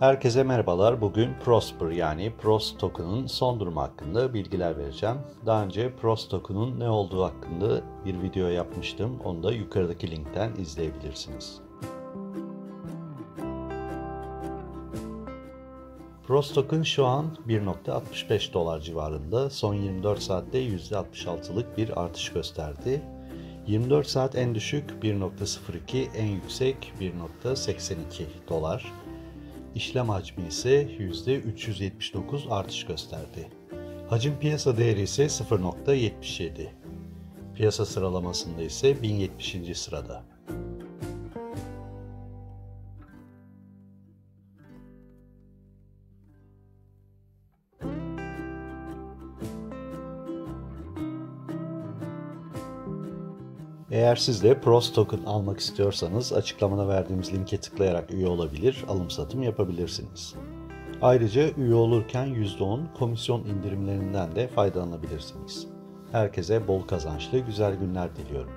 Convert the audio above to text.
Herkese merhabalar. Bugün Prosper yani PROS token'ın son durumu hakkında bilgiler vereceğim. Daha önce PROS token'ın ne olduğu hakkında bir video yapmıştım. Onu da yukarıdaki linkten izleyebilirsiniz. PROS token şu an 1.65 dolar civarında. Son 24 saatte %66'lık bir artış gösterdi. 24 saat en düşük 1.02, en yüksek 1.82 dolar. İşlem hacmi ise %379 artış gösterdi. Hacim piyasa değeri ise 0.77. Piyasa sıralamasında ise 1070. sırada. Eğer siz de PROS token almak istiyorsanız açıklamada verdiğimiz linke tıklayarak üye olabilir, alım satım yapabilirsiniz. Ayrıca üye olurken %10 komisyon indirimlerinden de faydalanabilirsiniz. Herkese bol kazançlı güzel günler diliyorum.